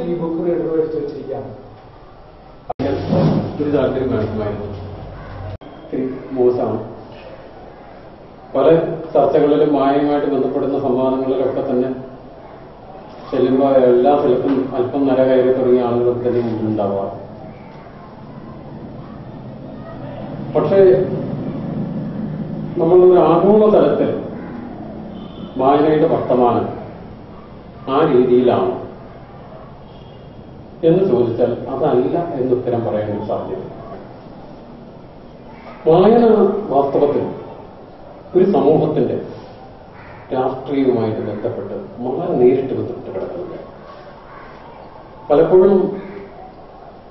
ഈ ബുക്ക് നിർവഹിച്ചു വെച്ചിരിക്കുകയാണ് ഒരു താല്പര്യം കാണിക്കുമായിരുന്നു മോശമാണ്. പല ചർച്ചകളിലും മായയുമായിട്ട് ബന്ധപ്പെടുന്ന സംവാദങ്ങളിലൊക്കെ തന്നെ ചെല്ലുമ്പോൾ എല്ലാ സ്ഥലത്തും അല്പം നര കയറി തുടങ്ങിയ ആളുകൾക്ക് തന്നെ മുന്നുണ്ടാവാം പക്ഷേ നമ്മൾ ഒരു ആഗോള തലത്തിൽ വായനയുടെ വർത്തമാനം ആ രീതിയിലാണ്. എന്ന് ചോദിച്ചാൽ അതല്ല എന്ന് ഉത്തരം പറയാൻ ഒരു സാധ്യത. വായന വാസ്തവത്തിൽ ഒരു സമൂഹത്തിന്റെ രാഷ്ട്രീയവുമായിട്ട് ബന്ധപ്പെട്ട് വളരെ നേരിട്ട് ബന്ധപ്പെട്ട് കിടക്കുന്നുണ്ട്. പലപ്പോഴും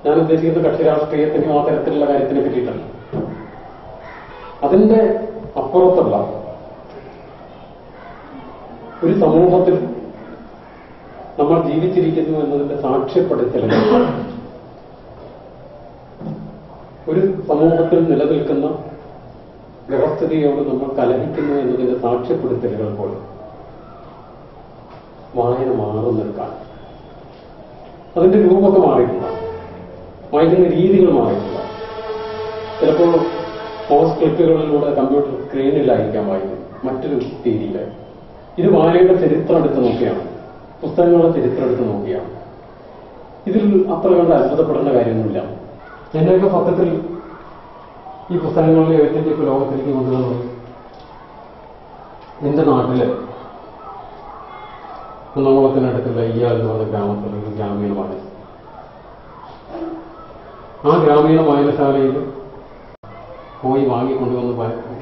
ഞാൻ ഉദ്ദേശിക്കുന്ന കക്ഷി രാഷ്ട്രീയത്തിനും ആ തരത്തിലുള്ള കാര്യത്തിനെ പറ്റിയിട്ടല്ല. അതിന്റെ അപ്പുറത്തുള്ള ഒരു സമൂഹത്തിൽ നമ്മൾ ജീവിച്ചിരിക്കുന്നു എന്നതിന്റെ സാക്ഷ്യപ്പെടുത്തലുകൾ ഒരു സമൂഹത്തിൽ നിലനിൽക്കുന്ന വ്യവസ്ഥിതിയോട് നമ്മൾ കലഹിക്കുന്നു എന്നതിന്റെ സാക്ഷ്യപ്പെടുത്തലുകൾ പോലെ വായന മാറുന്ന കാലം അതിന്റെ രൂപമൊക്കെ മാറിയിട്ടില്ല. വായിക്കുന്ന രീതികൾ മാറിയിട്ടില്ല. ചിലപ്പോൾ പോസ്റ്റ് ക്ലിപ്പുകളിലൂടെ കമ്പ്യൂട്ടർ സ്ക്രീനിലായിരിക്കാം വായിക്കുന്നത്. മറ്റൊരു രീതിയിലായി ഇത് വായനയുടെ ചരിത്രം എടുത്ത് നോക്കിയാണ് പുസ്തകങ്ങളുടെ ചരിത്രം എടുത്ത് നോക്കിയാണ്. ഇതിൽ അത്ര കണ്ട് അത്ഭുതപ്പെടേണ്ട കാര്യമൊന്നുമില്ല. എന്നെയൊക്കെ സത്യത്തിൽ ഈ പുസ്തകങ്ങളിലെ എഴുത്തിന്റെ ഇപ്പോൾ ലോകത്തിലേക്ക് കൊണ്ടുവന്നത് എന്റെ നാട്ടിൽ കുന്നംകുളത്തിനടുത്തുള്ള ഇയാൾ എന്ന് പറഞ്ഞ ഗ്രാമത്തിലുള്ള ഗ്രാമീണ വായന ആ ഗ്രാമീണ വായനശാലയിൽ പോയി വാങ്ങിക്കൊണ്ടുവന്ന്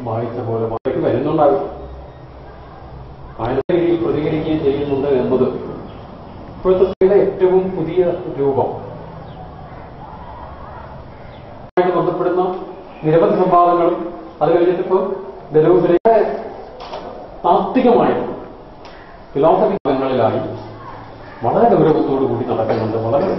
വായിച്ച പോലെ വായിക്ക് വരുന്നുണ്ടാകും എന്നത് ഇപ്പോഴത്തെ ഏറ്റവും പുതിയ രൂപം. ആയിട്ട് ബന്ധപ്പെടുന്ന നിരവധി സംവാദങ്ങളും അത് കഴിഞ്ഞിട്ടിപ്പോ ദലൂസിലെ താത്വികമായ ഫിലോസഫി തലങ്ങളിലായി വളരെ ഗൗരവത്തോടു കൂടി നടക്കുന്നുണ്ട്. വളരെ